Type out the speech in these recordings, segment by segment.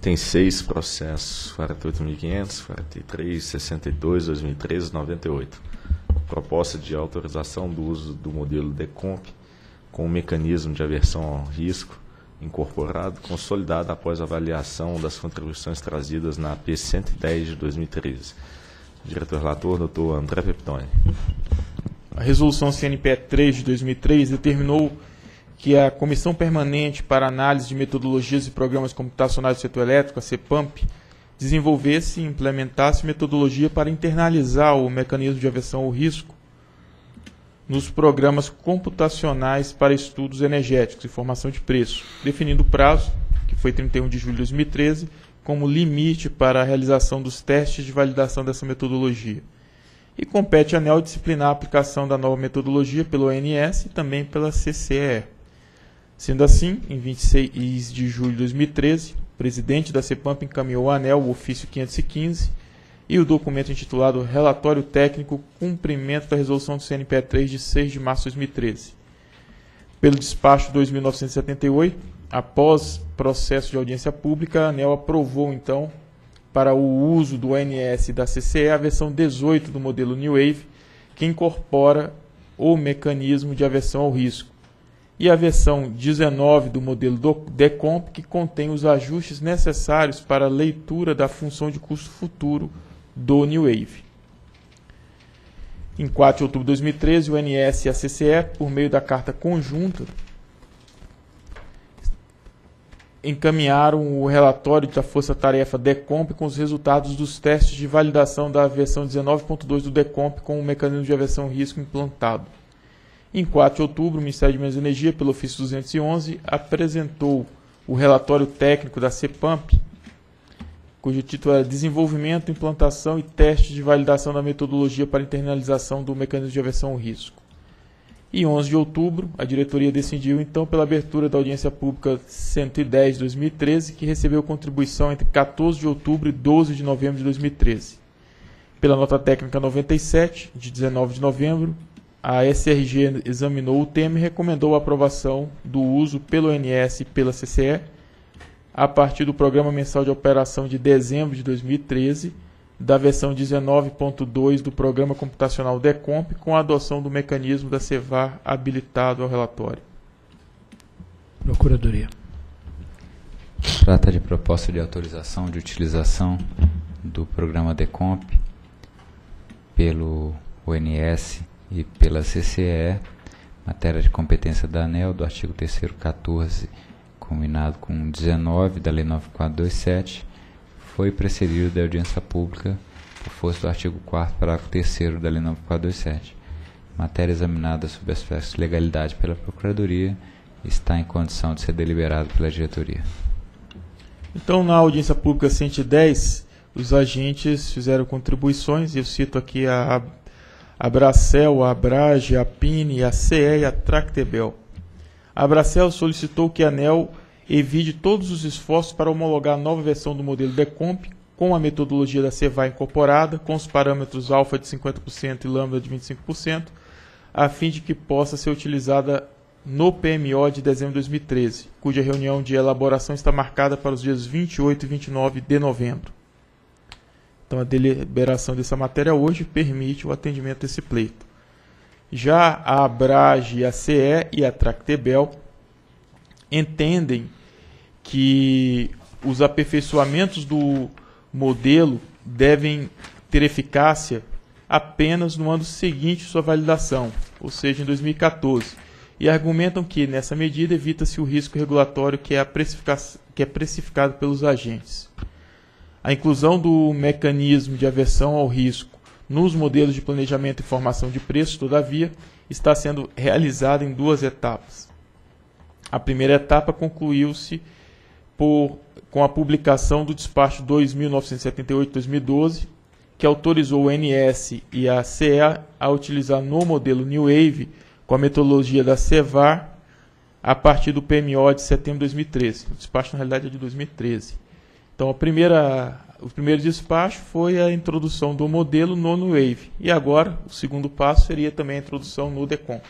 tem seis processos, 48.500, 43, 62, 2013, 98. Proposta de autorização do uso do modelo DECOMP com o mecanismo de aversão ao risco incorporado, consolidado após avaliação das contribuições trazidas na AP 110 de 2013. Diretor-relator, doutor André Peptoni. A resolução CNPE 3 de 2003 determinou que a Comissão Permanente para Análise de Metodologias e Programas Computacionais do Setor Elétrico, a CEPAMP, desenvolvesse e implementasse metodologia para internalizar o mecanismo de aversão ao risco nos programas computacionais para estudos energéticos e formação de preço, definindo o prazo, que foi 31 de julho de 2013, como limite para a realização dos testes de validação dessa metodologia. E compete à ANEL disciplinar a aplicação da nova metodologia pelo ONS e também pela CCE. Sendo assim, em 26 de julho de 2013, o presidente da CEPAMP encaminhou ao ANEL o ofício 515 e o documento intitulado Relatório Técnico Cumprimento da Resolução do CNPE 3 de 6 de março de 2013. Pelo despacho 2978, após processo de audiência pública, a ANEL aprovou então para o uso do ONS e da CCE a versão 18 do modelo New Wave, que incorpora o mecanismo de aversão ao risco e a versão 19 do modelo do Decomp, que contém os ajustes necessários para a leitura da função de custo futuro do New Wave. Em 4 de outubro de 2013, o NS e a CCE, por meio da carta conjunta, encaminharam o relatório da Força Tarefa DECOMP com os resultados dos testes de validação da versão 19.2 do DECOMP com o mecanismo de aversão risco implantado. Em 4 de outubro, o Ministério de Minas e Energia, pelo ofício 211, apresentou o relatório técnico da CEPAMP, cujo título é Desenvolvimento, Implantação e Teste de Validação da Metodologia para Internalização do Mecanismo de Aversão ao Risco. E 11 de outubro, a diretoria decidiu então pela abertura da audiência pública 110 de 2013, que recebeu contribuição entre 14 de outubro e 12 de novembro de 2013. Pela nota técnica 97, de 19 de novembro, a SRG examinou o tema e recomendou a aprovação do uso pelo ONS e pela CCE, a partir do Programa Mensal de Operação de dezembro de 2013, da versão 19.2 do Programa Computacional DECOMP, com a adoção do mecanismo da CEVAR habilitado ao relatório. Procuradoria. Trata de proposta de autorização de utilização do programa DECOMP pelo ONS e pela CCE, matéria de competência da ANEL, do artigo 3 14, combinado com 19 da Lei 9427, foi precedido da audiência pública por força do artigo 4 parágrafo 3 da Lei 9427. Matéria examinada sob aspectos de legalidade pela Procuradoria está em condição de ser deliberado pela diretoria. Então, na audiência pública 110, os agentes fizeram contribuições, eu cito aqui a a Bracel, a Abrage, a Pine, a CE e a Tractebel. A Bracel solicitou que a ANEL evite todos os esforços para homologar a nova versão do modelo Decomp com a metodologia da CEVA incorporada, com os parâmetros alfa de 50% e lambda de 25%, a fim de que possa ser utilizada no PMO de dezembro de 2013, cuja reunião de elaboração está marcada para os dias 28 e 29 de novembro. Então, a deliberação dessa matéria hoje permite o atendimento desse pleito. Já a Abrage, a CE e a Tractebel entendem que os aperfeiçoamentos do modelo devem ter eficácia apenas no ano seguinte sua validação, ou seja, em 2014, e argumentam que, nessa medida, evita-se o risco regulatório que é, que é precificado pelos agentes. A inclusão do mecanismo de aversão ao risco nos modelos de planejamento e formação de preços, todavia, está sendo realizada em duas etapas. A primeira etapa concluiu-se com a publicação do despacho 2978-2012, que autorizou o NS e a CEA a utilizar no modelo New Wave, com a metodologia da CEVAR, a partir do PMO de setembro de 2013. O despacho, na realidade, é de 2013. Então, a primeira, o primeiro despacho foi a introdução do modelo no Wave. E agora, o segundo passo seria também a introdução no Decomp.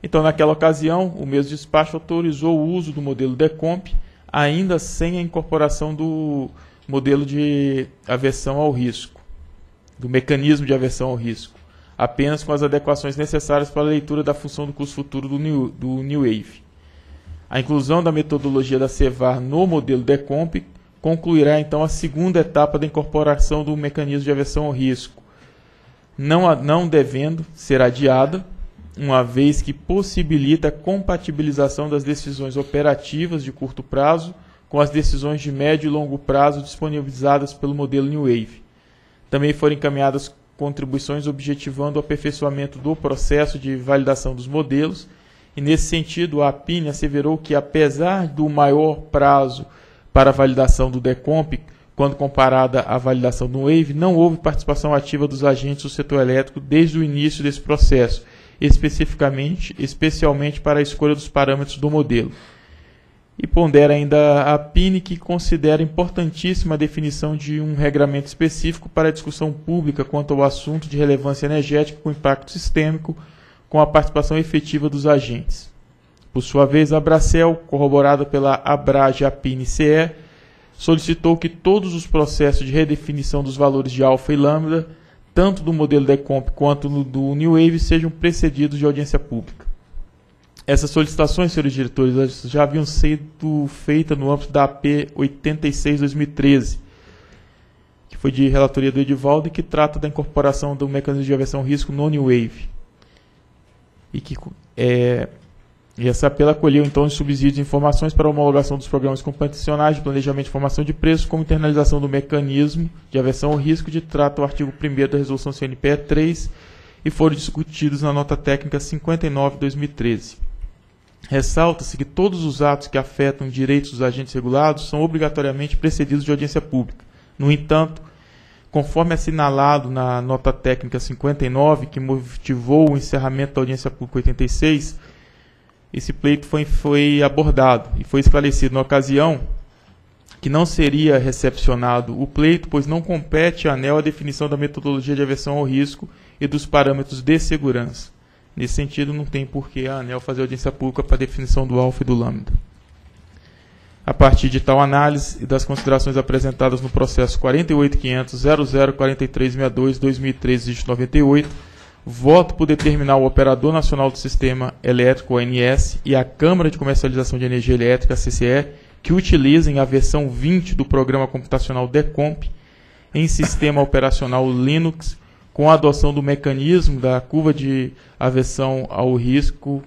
Então, naquela ocasião, o mesmo despacho autorizou o uso do modelo Decomp ainda sem a incorporação do modelo de aversão ao risco, do mecanismo de aversão ao risco, apenas com as adequações necessárias para a leitura da função do custo futuro do New, do New Wave. A inclusão da metodologia da CEVAR no modelo DECOMP concluirá então a segunda etapa da incorporação do mecanismo de aversão ao risco, não, não devendo ser adiada, uma vez que possibilita a compatibilização das decisões operativas de curto prazo com as decisões de médio e longo prazo disponibilizadas pelo modelo New Wave. Também foram encaminhadas contribuições objetivando o aperfeiçoamento do processo de validação dos modelos, e nesse sentido a APIN asseverou que, apesar do maior prazo para a validação do DECOMP, quando comparada à validação do Wave, não houve participação ativa dos agentes do setor elétrico desde o início desse processo, especificamente, especialmente para a escolha dos parâmetros do modelo. E pondera ainda a PIN que considera importantíssima a definição de um regramento específico para a discussão pública quanto ao assunto de relevância energética com impacto sistêmico, com a participação efetiva dos agentes. Por sua vez, a Bracel, corroborada pela Abrage APIN CE, solicitou que todos os processos de redefinição dos valores de alfa e lambda tanto do modelo Decomp quanto do New Wave, sejam precedidos de audiência pública. Essas solicitações, senhores diretores, já haviam sido feitas no âmbito da AP 86-2013, que foi de relatoria do Edivaldo e que trata da incorporação do mecanismo de aversão risco no New Wave. E que é, e essa apelo acolheu então os subsídios e informações para homologação dos programas computacionais de planejamento de formação de preços, como internalização do mecanismo de aversão ao risco de trata o artigo 1 da resolução CNPE 3 e foram discutidos na nota técnica 59/2013. Ressalta-se que todos os atos que afetam direitos dos agentes regulados são obrigatoriamente precedidos de audiência pública. No entanto, conforme assinalado na nota técnica 59, que motivou o encerramento da audiência pública 86, esse pleito foi, foi abordado e foi esclarecido na ocasião que não seria recepcionado o pleito, pois não compete à ANEL a definição da metodologia de aversão ao risco e dos parâmetros de segurança. Nesse sentido, não tem por que a ANEL fazer audiência pública para a definição do alfa e do lambda. A partir de tal análise e das considerações apresentadas no processo 48.500.004362-2013-98, voto por determinar o Operador Nacional do Sistema Elétrico, ONS, e a Câmara de Comercialização de Energia Elétrica, CCE, que utilizem a versão 20 do programa computacional DECOMP em sistema operacional Linux, com a adoção do mecanismo da curva de aversão ao risco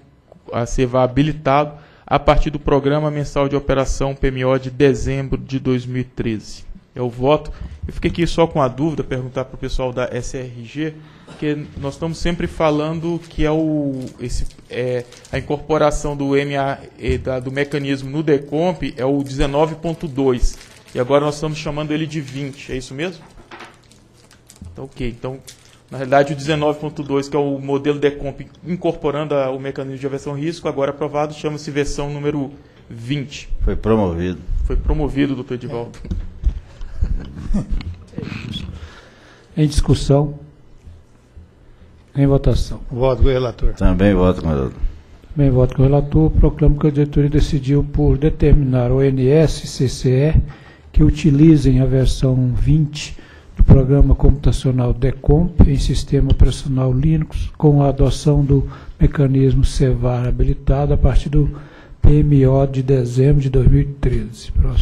a ser habilitado a partir do Programa Mensal de Operação PMO de dezembro de 2013 é o voto. Eu fiquei aqui só com a dúvida, perguntar para o pessoal da SRG, porque nós estamos sempre falando que é, o, esse, é a incorporação do MA, da, do mecanismo no DECOMP é o 19.2. E agora nós estamos chamando ele de 20, é isso mesmo? Então, ok. Então, na realidade, o 19.2, que é o modelo DECOMP incorporando a, o mecanismo de aversão risco, agora aprovado, chama-se versão número 20. Foi promovido. Foi promovido, doutor Edivaldo. Em discussão. Em votação. Voto com o relator. Também voto com o relator. Também voto com o relator. Proclamo que a diretoria decidiu por determinar o NSCCE que utilizem a versão 20 do programa computacional DECOMP em sistema operacional Linux com a adoção do mecanismo CEVAR habilitado a partir do PMO de dezembro de 2013. Próximo.